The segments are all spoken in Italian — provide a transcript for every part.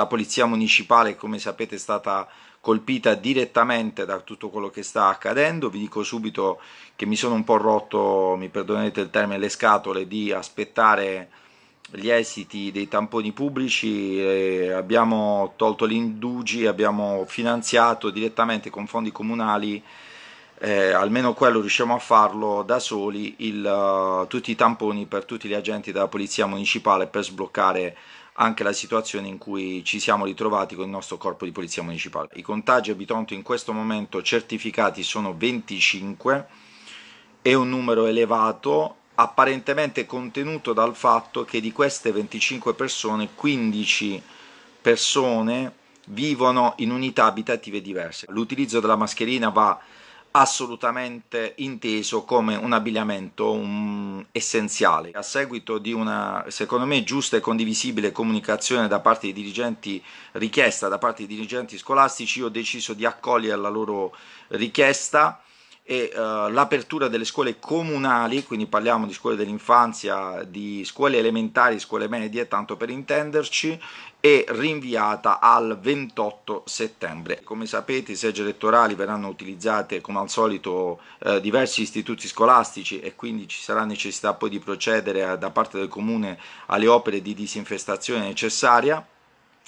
la polizia municipale come sapete è stata colpita direttamente da tutto quello che sta accadendo. Vi dico subito che mi sono un po' rotto, mi perdonate il termine, le scatole di aspettare gli esiti dei tamponi pubblici, eh, abbiamo tolto gli indugi, abbiamo finanziato direttamente con fondi comunali, eh, almeno quello riusciamo a farlo da soli, il, uh, tutti i tamponi per tutti gli agenti della polizia municipale per sbloccare anche la situazione in cui ci siamo ritrovati con il nostro corpo di polizia municipale. I contagi a Bitonto in questo momento certificati sono 25, è un numero elevato, apparentemente contenuto dal fatto che di queste 25 persone 15 persone vivono in unità abitative diverse. L'utilizzo della mascherina va assolutamente inteso come un abbigliamento um, essenziale. A seguito di una, secondo me, giusta e condivisibile comunicazione da parte dei dirigenti, richiesta da parte dei dirigenti scolastici, ho deciso di accogliere la loro richiesta e uh, l'apertura delle scuole comunali, quindi parliamo di scuole dell'infanzia, di scuole elementari, scuole medie, tanto per intenderci, è rinviata al 28 settembre. Come sapete i seggi elettorali verranno utilizzate come al solito eh, diversi istituti scolastici e quindi ci sarà necessità poi di procedere a, da parte del comune alle opere di disinfestazione necessaria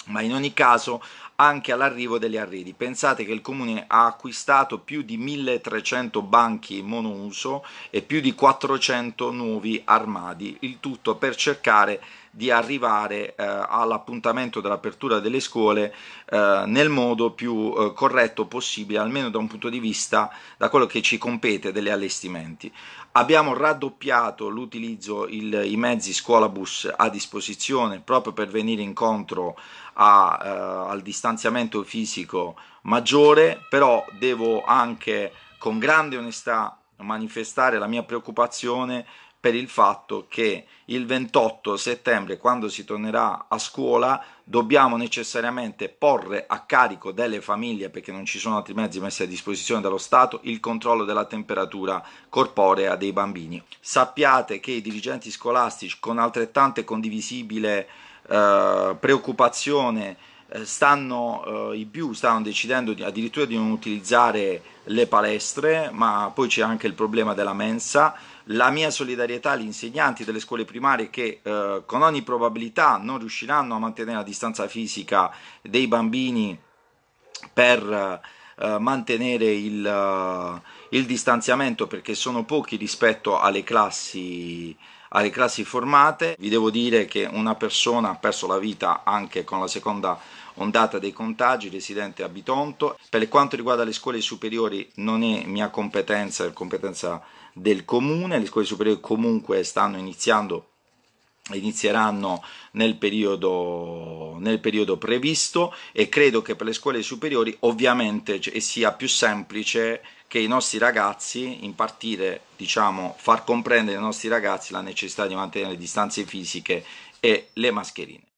ma in ogni caso anche all'arrivo degli arredi. Pensate che il comune ha acquistato più di 1300 banchi monouso e più di 400 nuovi armadi, il tutto per cercare di arrivare eh, all'appuntamento dell'apertura delle scuole eh, nel modo più eh, corretto possibile, almeno da un punto di vista da quello che ci compete degli allestimenti. Abbiamo raddoppiato l'utilizzo, i mezzi scuola bus a disposizione proprio per venire incontro a, eh, al distanziamento fisico maggiore, però devo anche con grande onestà manifestare la mia preoccupazione per il fatto che il 28 settembre, quando si tornerà a scuola, dobbiamo necessariamente porre a carico delle famiglie, perché non ci sono altri mezzi messi a disposizione dallo Stato, il controllo della temperatura corporea dei bambini. Sappiate che i dirigenti scolastici, con altrettante condivisibile eh, preoccupazione, stanno eh, i più stanno decidendo di, addirittura di non utilizzare le palestre, ma poi c'è anche il problema della mensa. La mia solidarietà agli insegnanti delle scuole primarie che eh, con ogni probabilità non riusciranno a mantenere la distanza fisica dei bambini per eh, mantenere il, uh, il, distanziamento perché sono pochi rispetto alle classi, alle classi formate. Vi devo dire che una persona ha perso la vita anche con la seconda ondata dei contagi, residente a Bitonto. Per quanto riguarda le scuole superiori non è mia competenza, è competenza del comune, le scuole superiori comunque stanno iniziando inizieranno nel periodo, nel periodo, previsto e credo che per le scuole superiori ovviamente sia più semplice che i nostri ragazzi impartire, diciamo, far comprendere ai nostri ragazzi la necessità di mantenere le distanze fisiche e le mascherine.